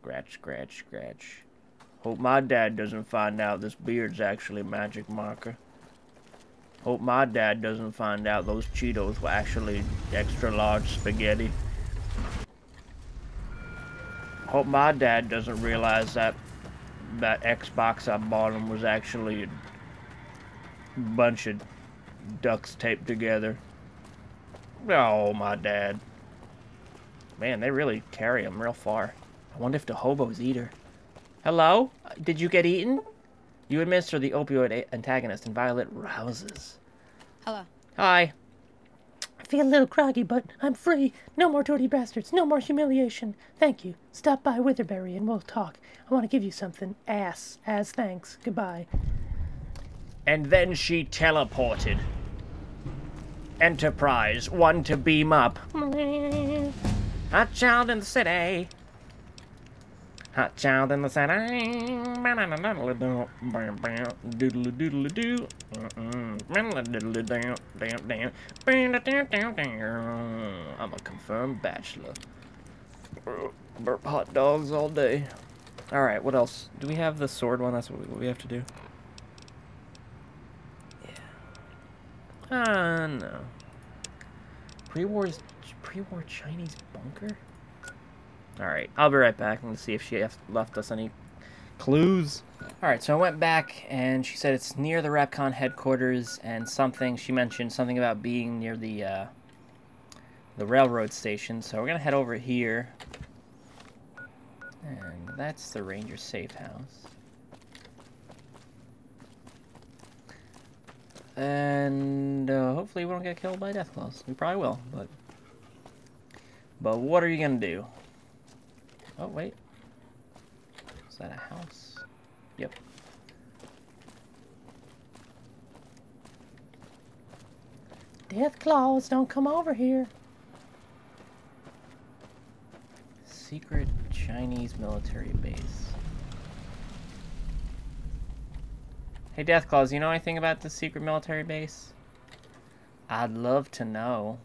Scratch, scratch, scratch. Hope my dad doesn't find out this beard's actually magic marker. Hope my dad doesn't find out those Cheetos were actually extra large spaghetti. Hope my dad doesn't realize that that Xbox I bought him was actually a bunch of ducks taped together. Oh, my dad. Man, they really carry him real far. I wonder if the hobos eat her. Hello? Uh, did you get eaten? You administer the opioid antagonist and Violet rouses. Hello. Hi. I feel a little groggy, but I'm free. No more dirty bastards. No more humiliation. Thank you. Stop by Witherberry and we'll talk. I want to give you something. Ass. As thanks. Goodbye. And then she teleported. Enterprise, one to beam up. Hot child in the city. Hot child in the doo. I'm a confirmed bachelor. Burp hot dogs all day. Alright, what else? Do we have the sword one? That's what we have to do. Yeah. Ah, uh, no. Pre-war pre-war Chinese bunker? Alright, I'll be right back and see if she left us any clues. Alright, so I went back and she said it's near the REPCONN headquarters and something, she mentioned something about being near the, uh, the railroad station. So we're gonna head over here. And that's the ranger safe house. And uh, hopefully we don't get killed by Deathclaws. We probably will, but... But what are you gonna do? Oh, wait. Is that a house? Yep. Death claws, don't come over here. Secret Chinese military base. Hey, Deathclaws, you know anything about the secret military base? I'd love to know.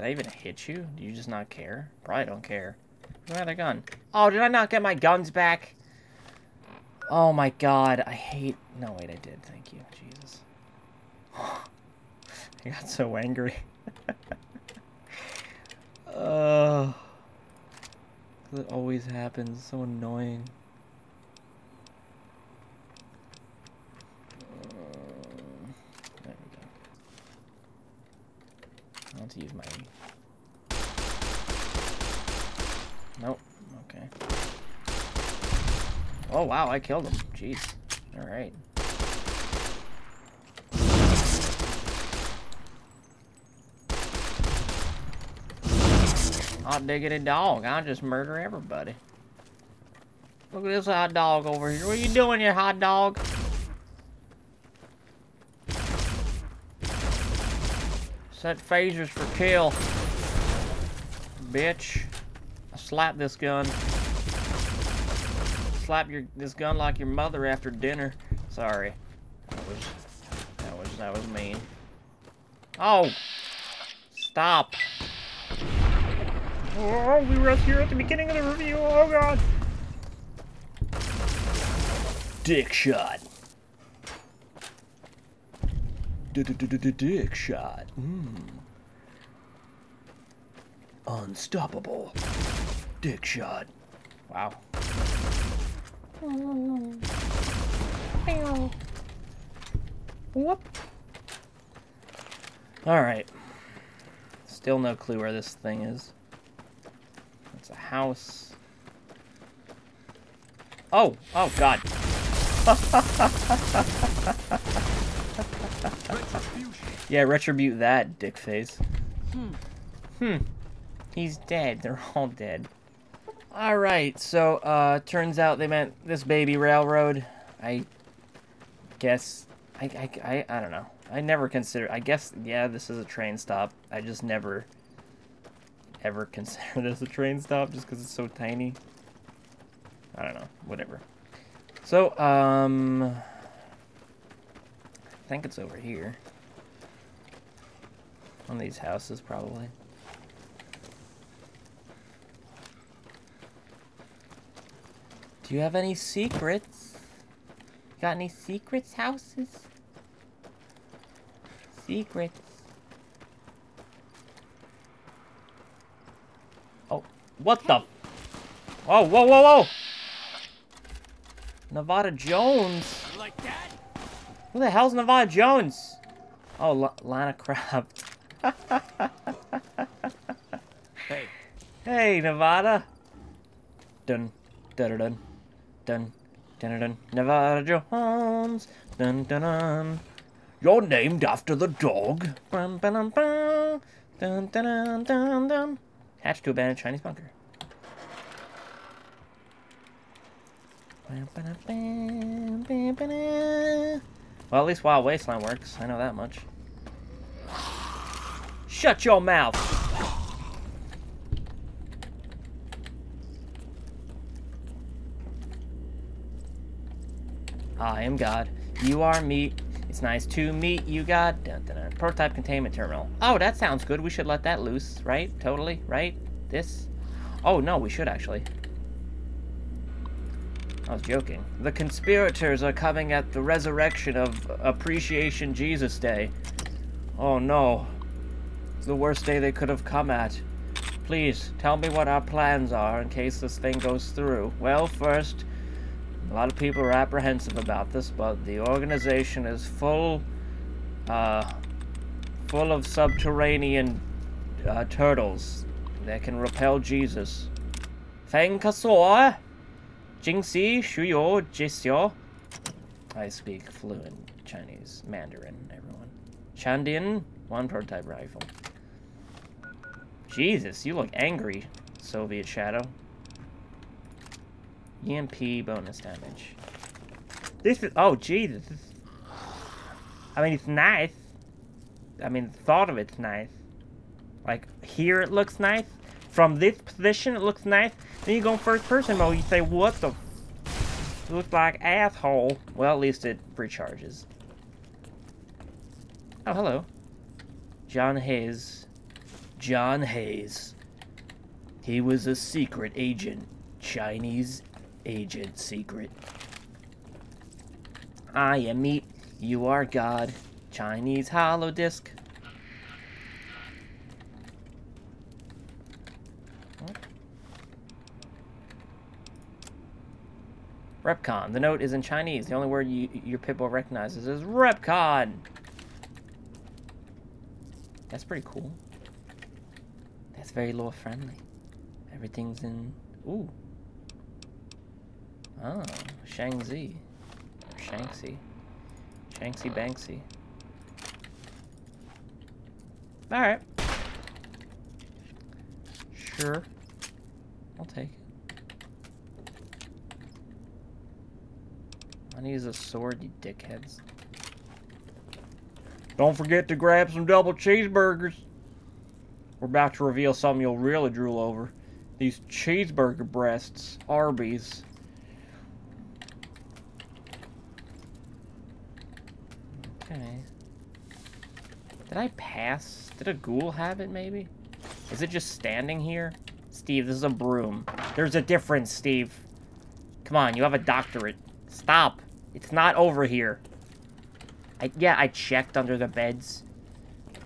Did I even hit you? Do you just not care? Probably don't care. Who had a gun? Oh, did I not get my guns back? Oh my god, I hate... No, wait, I did. Thank you. Jesus. I got so angry. uh... It always happens. So annoying. there we go. I want to use my... Nope. Okay. Oh, wow. I killed him. Jeez. Alright. Hot diggity dog. I'll just murder everybody. Look at this hot dog over here. What are you doing, you hot dog? Set phasers for kill. Bitch. I slap this gun. Slap your this gun like your mother after dinner. Sorry. That was that was that was mean. Oh! Stop. Oh, we were here at the beginning of the review. Oh, God. Dick shot. Dick shot. Mm. Unstoppable. Dick shot. Wow. Whoop. Alright. Still no clue where this thing is It's a house. Oh, oh god. yeah, retribute that, dick face. Hmm. Hmm. He's dead. They're all dead. Alright, so, uh, turns out they meant this baby railroad. I guess, I, I, I, I don't know. I never considered, I guess, yeah, this is a train stop. I just never ever consider this a train stop just because it's so tiny. I don't know. Whatever. So, um... I think it's over here. One of these houses, probably. Do you have any secrets? Got any secrets, houses? Secrets. Oh, what the? Whoa, oh, whoa, whoa, whoa! Nevada Jones. Like that? Who the hell's Nevada Jones? Oh, L Lara Croft. Hey, Hey, Nevada. Dun, dun, dun, dun, dun, dun, Nevada Jones. Dun, dun, dun. You're named after the dog. Bum, ba, dum, bum. Dun, dun, dun, dun, dun. Hatched to abandoned Chinese bunker. Bum, bum, bum. Well, at least Wild Wasteland works. I know that much. Shut your mouth! I am God. You are meat. It's nice to meet you, God. Dun, dun, dun. Prototype containment terminal. Oh, that sounds good. We should let that loose, right? Totally, right? This? Oh, no, we should actually. I was joking. The conspirators are coming at the resurrection of Appreciation Jesus Day. Oh, no. It's the worst day they could have come at. Please, tell me what our plans are in case this thing goes through. Well, first, a lot of people are apprehensive about this, but the organization is full, uh, full of subterranean uh, turtles that can repel Jesus. Feng Kasor, Jingxi Shuyo Jisyo. I speak fluent Chinese, Mandarin, everyone. Chandian, one prototype rifle. Jesus, you look angry, Soviet Shadow. EMP bonus damage. This is oh Jesus. This, I mean it's nice. I mean the thought of it's nice. Like here it looks nice. From this position it looks nice. Then you go in first person mode, you say what the looks like asshole. Well at least it recharges. Oh hello. John Hayes. John Hayes. He was a secret agent. Chinese agent secret. I am meat, you are God. Chinese hollow disk. REPCONN. The note is in Chinese. The only word you, your pitbull recognizes is REPCONN. That's pretty cool. That's very lore friendly. Everything's in. Ooh. Oh, Shangzi. Shanxi. Shanxi Banksy. Alright. Sure. I'll take it. I need a sword, you dickheads. Don't forget to grab some double cheeseburgers. We're about to reveal something you'll really drool over. These cheeseburger breasts. Arby's. Okay. Did I pass? Did a ghoul have it, maybe? Is it just standing here? Steve, this is a broom. There's a difference, Steve. Come on, you have a doctorate. Stop. It's not over here. I, yeah, I checked under the beds.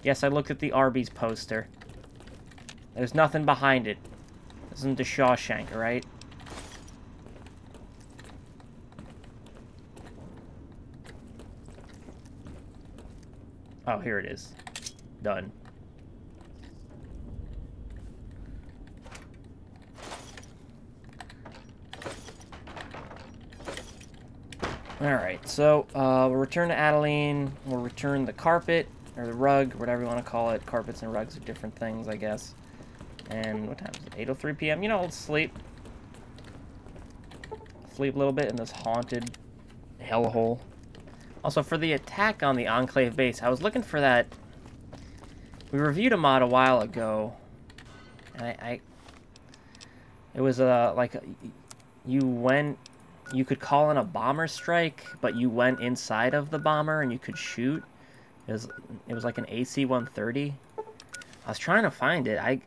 Yes, I looked at the Arby's poster. There's nothing behind it. This isn't the Shawshank, right? Oh, here it is. Done. Alright, so uh, we'll return to Adeline. We'll return the carpet, or the rug, whatever you want to call it. Carpets and rugs are different things, I guess. And what time is it? 8.03 p.m. You know, let's sleep. Sleep a little bit in this haunted hellhole. Also, for the attack on the Enclave base, I was looking for that... We reviewed a mod a while ago. And I... I it was, uh, like... You went... You could call in a bomber strike, but you went inside of the bomber and you could shoot. It was, it was like an AC-130. I was trying to find it. I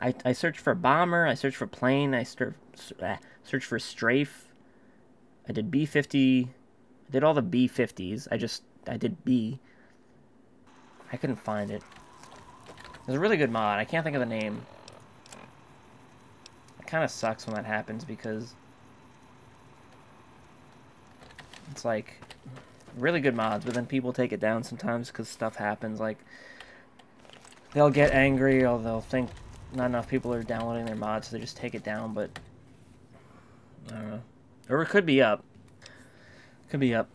I, I searched for bomber. I searched for plane. I uh, searched for strafe. I did B50. I did all the B50s. I just I did B. I couldn't find it. It's a really good mod. I can't think of the name. It kind of sucks when that happens because it's like really good mods, but then people take it down sometimes because stuff happens. Like they'll get angry or they'll think not enough people are downloading their mods, so they just take it down. But I don't know, or it could be up. Could be up.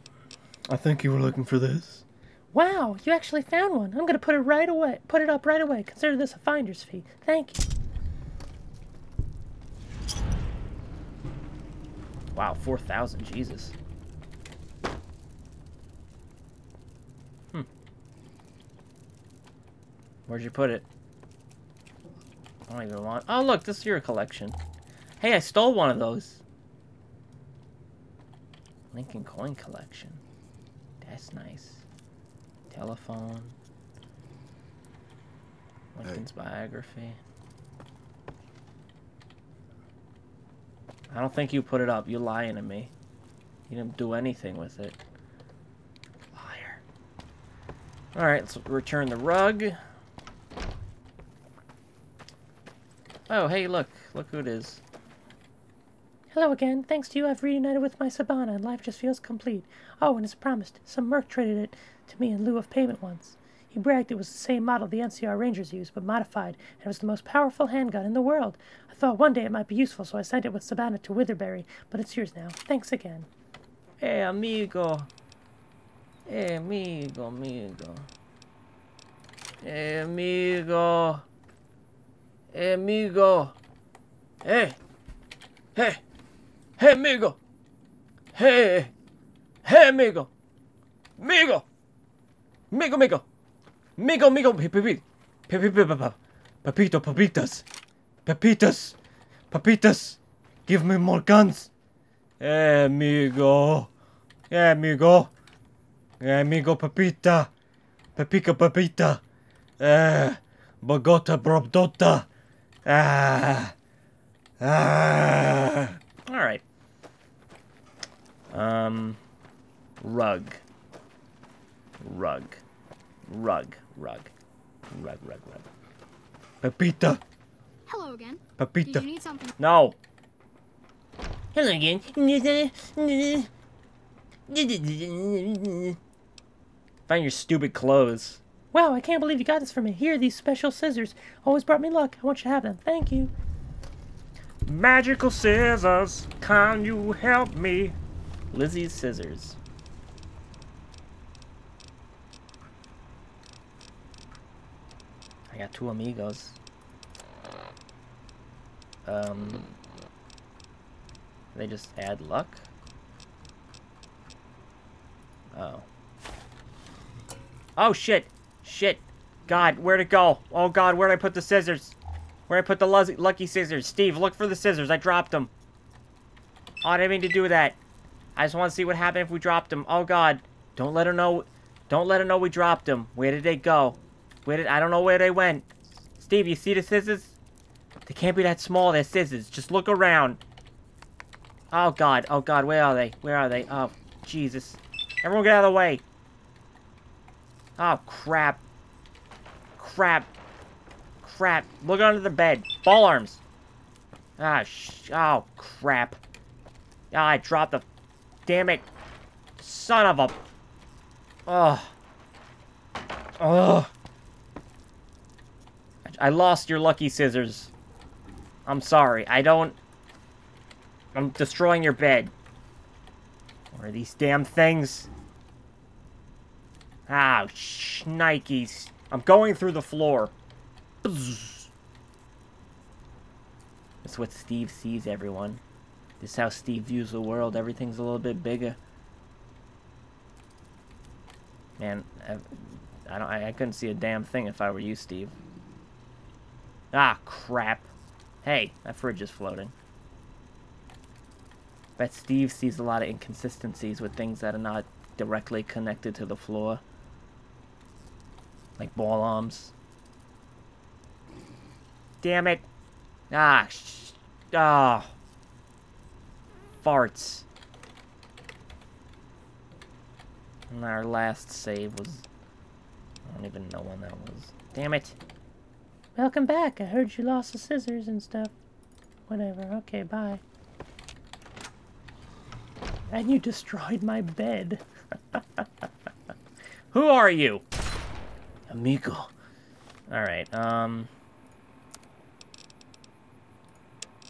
I think you were looking for this. Wow, you actually found one. I'm gonna put it right away. Put it up right away. Consider this a finder's fee. Thank you. Wow, 4,000, Jesus. Hmm. Where'd you put it? I don't even want... Oh, look, this is your collection. Hey, I stole one of those. Lincoln coin collection. That's nice. Telephone. Lincoln's biography. I don't think you put it up. You're lying to me. You didn't do anything with it. Liar. Alright, let's return the rug. Oh, hey, look. Look who it is. Hello again. Thanks to you, I've reunited with my Sabana, and life just feels complete. Oh, and as promised, some merc traded it to me in lieu of payment once. He bragged it was the same model the NCR Rangers use, but modified, and it was the most powerful handgun in the world. I thought one day it might be useful, so I sent it with Sabana to Witherberry, but it's yours now. Thanks again. Hey, amigo. Hey, amigo, amigo. Hey, amigo. Hey, amigo. Hey. Hey. Hey, amigo. Hey. Hey, amigo. Amigo. Amigo. Amigo, amigo. Pepito. Pepito. Pepito, papitas. Papitas. Papitas. Give me more guns. Hey, amigo. Hey, amigo. Hey, amigo, papita. Papica, papita. Eh. Bogota, brobdota. Ah. Ah. All right. Um, rug. Rug. Rug. Rug. Rug, rug, rug. Pepita. Hello again. Pepita. Did you need something? No. Hello again. Find your stupid clothes. Wow, I can't believe you got this for me. Here, these special scissors. Always brought me luck. I want you to have them. Thank you. Magical scissors, can you help me? Lizzie's scissors. I got two amigos. Um, they just add luck? Oh. Oh shit! Shit! God, where'd it go? Oh god, where'd I put the scissors? Where'd I put the lucky scissors? Steve, look for the scissors. I dropped them. Oh, I didn't mean to do that. I just want to see what happened if we dropped them. Oh god. Don't let her know. Don't let her know we dropped them. Where did they go? Where did- I don't know where they went. Steve, you see the scissors? They can't be that small. They're scissors. Just look around. Oh god. Oh god. Where are they? Where are they? Oh, Jesus. Everyone get out of the way. Oh, crap. Crap. Crap. Look under the bed. Ball arms. Ah, sh oh, crap. Ah, I dropped the... Damn it. Son of a... Ugh. Ugh. I lost your lucky scissors. I'm sorry. I don't... I'm destroying your bed. Are these damn things? Ah, shnikes. I'm going through the floor. That's what Steve sees, everyone. This is how Steve views the world. Everything's a little bit bigger. Man, I, I don't. I, I couldn't see a damn thing if I were you, Steve. Ah, crap. Hey, that fridge is floating. Bet Steve sees a lot of inconsistencies with things that are not directly connected to the floor. Like ball arms. damn it. Ah, sh ah. Farts. And our last save was... I don't even know when that was. Damn it. Welcome back. I heard you lost the scissors and stuff. Whatever. Okay, bye. And you destroyed my bed. Who are you? Amigo. Alright, um...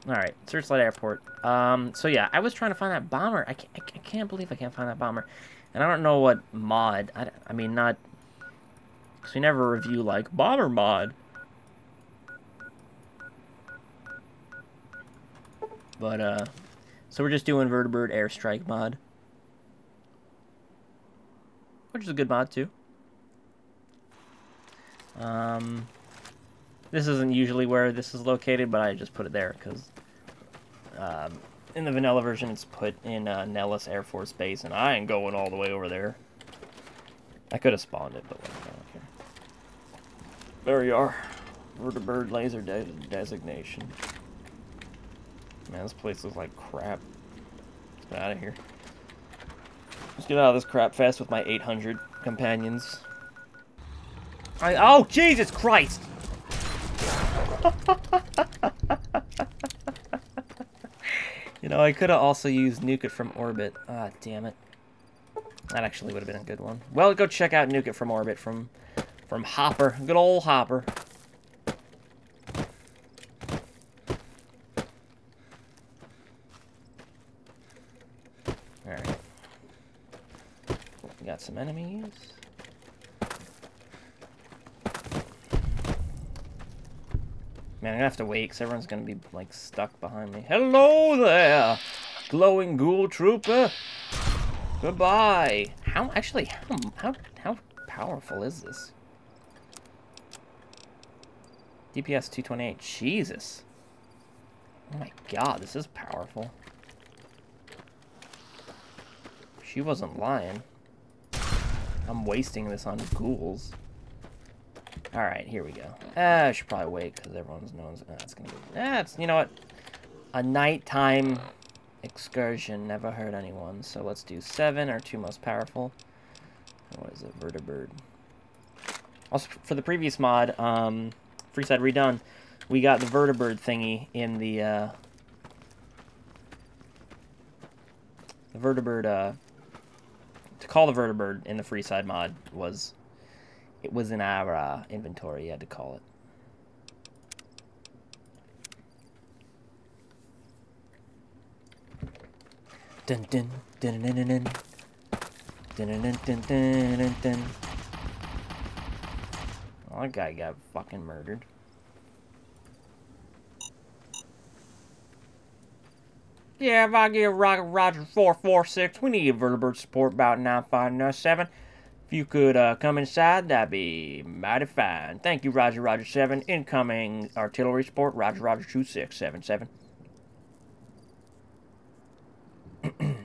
Alright, Searchlight Airport. Um, so yeah, I was trying to find that bomber. I can't, I can't believe I can't find that bomber. And I don't know what mod. I, I mean, not... Because we never review, like, bomber mod. But, uh... So we're just doing Vertibird Airstrike mod. Which is a good mod, too. Um... This isn't usually where this is located, but I just put it there because um, in the vanilla version it's put in uh, Nellis Air Force Base, and I ain't going all the way over there. I could have spawned it, but whatever, I. There you are. Vertibird laser de designation. Man, this place looks like crap. Let's get out of here. Let's get out of this crap fast with my 800 companions. I, oh, Jesus Christ! You know, I could have also used Nuke It from Orbit. Ah, damn it. That actually would have been a good one. Well, go check out Nuke It from Orbit from, from Hopper. Good old Hopper. Alright. Got some enemies. Man, I'm gonna have to wait because everyone's gonna be like stuck behind me. Hello there, glowing ghoul trooper. Goodbye. How actually? How how how powerful is this? DPS 228. Jesus. Oh my god, this is powerful. She wasn't lying. I'm wasting this on ghouls. Alright, here we go. Uh, I should probably wait, because everyone's knows that's gonna be... That's, you know what? A nighttime excursion never hurt anyone, so let's do seven, our two most powerful. What is it? Vertibird. Also, for the previous mod, um, Freeside Redone, we got the Vertibird thingy in the, uh... The Vertibird, uh... To call the Vertibird in the Freeside mod was it was in our uh, inventory, you had to call it. Dun dun dun dun dun dun dun dun dun dun dun dun. Oh, that guy got fucking murdered. Yeah, if I give Roger Roger 446, we need vertibird support about 9597. If you could uh, come inside, that'd be mighty fine. Thank you, Roger Roger 7. Incoming artillery support, Roger Roger 2677.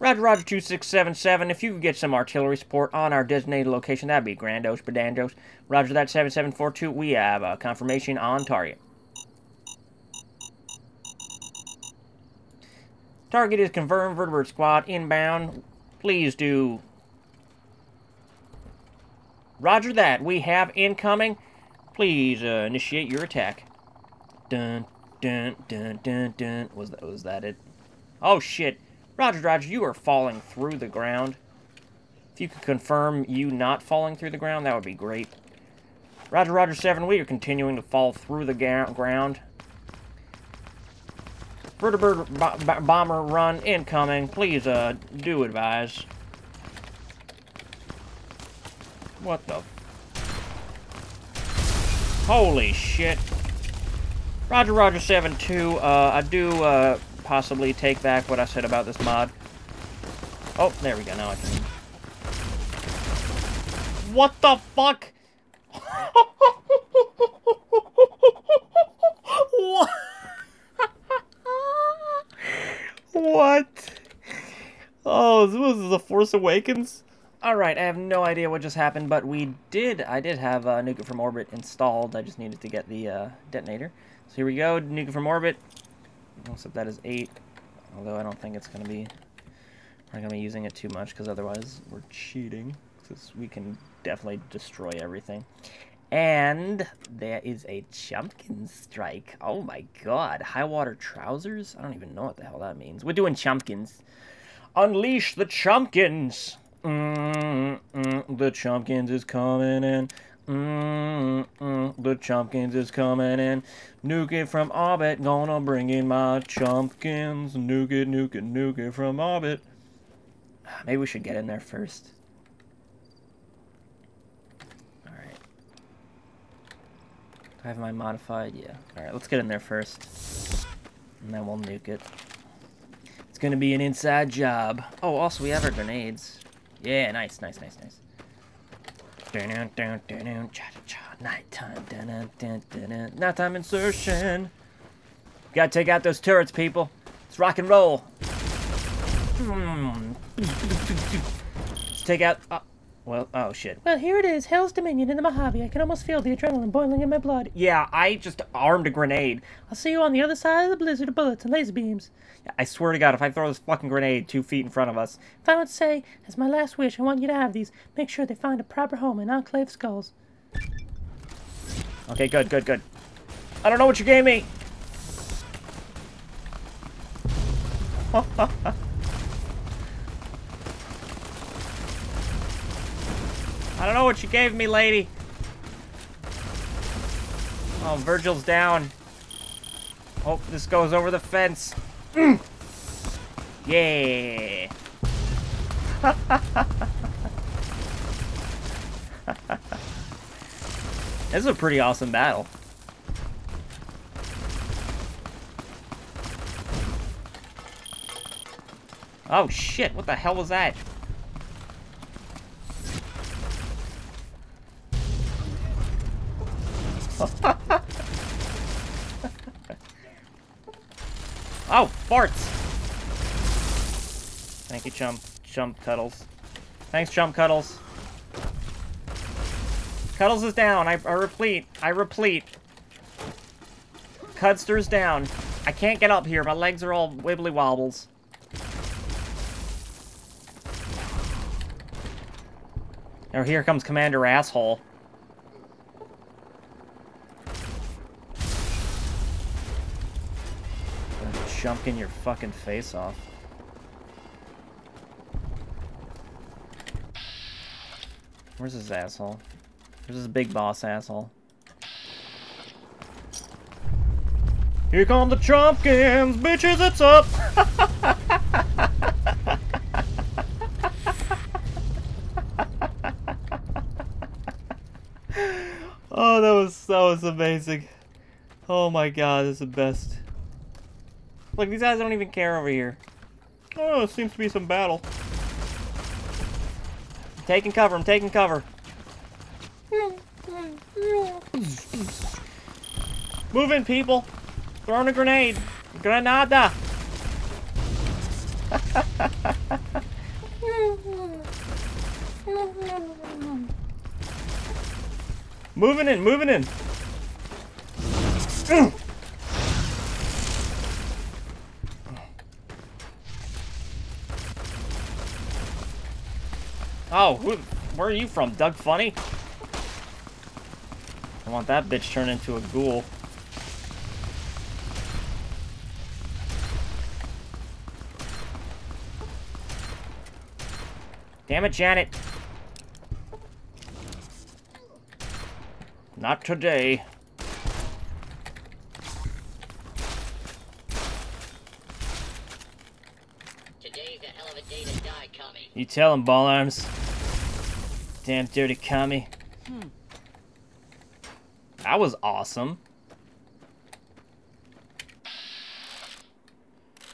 Roger Roger 2677. If you could get some artillery support on our designated location, that'd be grandos, pedandos. Roger that 7742. We have a confirmation on target. Target is confirmed. Vertibird squad inbound. Please do. Roger that. We have incoming. Please uh, initiate your attack. Dun, dun, dun, dun, dun. Was that, was that it? Oh, shit. Roger, Roger, you are falling through the ground. If you could confirm you not falling through the ground, that would be great. Roger, Roger 7, we are continuing to fall through the ground. Vertibird bomber run incoming. Please, uh, do advise. What the? Holy shit. Roger, Roger 7-2. Uh, I do, uh, possibly take back what I said about this mod. Oh, there we go. Now I can... What the fuck? What? Oh, this was The Force Awakens? Alright, I have no idea what just happened, but we did, I did have uh, Nuke From Orbit installed. I just needed to get the uh, detonator. So here we go, Nuke From Orbit. Set that as 8, although I don't think it's going to be, we're not going to be using it too much, because otherwise we're cheating. Because we can definitely destroy everything. And there is a Chumpkin Strike. Oh my god. High water trousers? I don't even know what the hell that means. We're doing Chumpkins. Unleash the Chumpkins! Mm, mm, the Chumpkins is coming in. Mm, the Chumpkins is coming in. Nuke it from orbit. Gonna bring in my Chumpkins. Nuke it, nuke it, nuke it from orbit. Maybe we should get in there first. Alright. Do I have my modified? Yeah. Alright, let's get in there first. And then we'll nuke it. It's gonna be an inside job. Oh, also we have our grenades. Yeah, nice, nice, nice, nice. Nighttime. Nighttime insertion. Gotta take out those turrets, people. It's rock and roll. Let's take out... Uh, well, oh shit. Well, here it is, Hell's Dominion in the Mojave. I can almost feel the adrenaline boiling in my blood. Yeah, I just armed a grenade. I'll see you on the other side of the blizzard of bullets and laser beams. I swear to God, if I throw this fucking grenade two feet in front of us. If I to say, as my last wish, I want you to have these, make sure they find a proper home in Enclave Skulls. Okay, good, good, good. I don't know what you gave me. I don't know what you gave me, lady. Oh, Virgil's down. Hope this goes over the fence. Mm. Yeah. this is a pretty awesome battle. Oh shit, what the hell was that? Farts! Thank you, Chump. Chump Cuddles. Thanks, Chump Cuddles. Cuddles is down. I, I replete. I replete. Cudster's down. I can't get up here. My legs are all wibbly wobbles. Now here comes Commander Asshole. Jumping your fucking face off. Where's this asshole? Where's this big boss asshole? Here come the Chumpkins, bitches, it's up! oh, that was, that was amazing. Oh my god, this is the best. Look, these guys don't even care over here. Oh, seems to be some battle. I'm taking cover, I'm taking cover. Moving, people. Throwing a grenade. Granada. moving in, moving in. Oh, who, where are you from, Doug Funnie? I want that bitch turned into a ghoul. Damn it, Janet. Not today. Today's a hell of a day to die, Kami. You tell him, ball arms. Damn dirty commie. Hmm. That was awesome.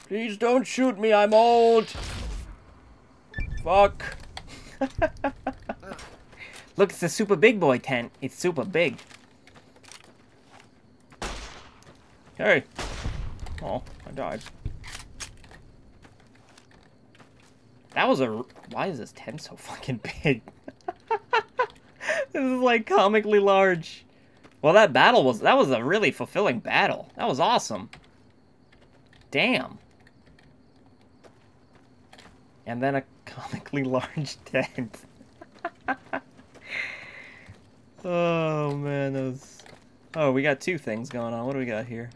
Please don't shoot me, I'm old. Fuck. Look, it's a super big boy tent. It's super big. Hey. Oh, I died. That was a... Why is this tent so fucking big? This is, like, comically large. Well, that battle was... That was a really fulfilling battle. That was awesome. Damn. And then a comically large tent. oh, man, that was... Oh, we got two things going on. What do we got here?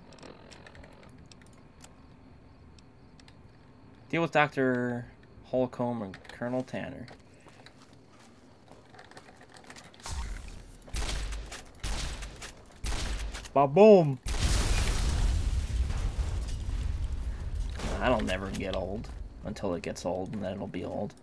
Deal with Dr. Holcomb and Colonel Tanner. Ba-boom! That'll never get old. Until it gets old, and then it'll be old.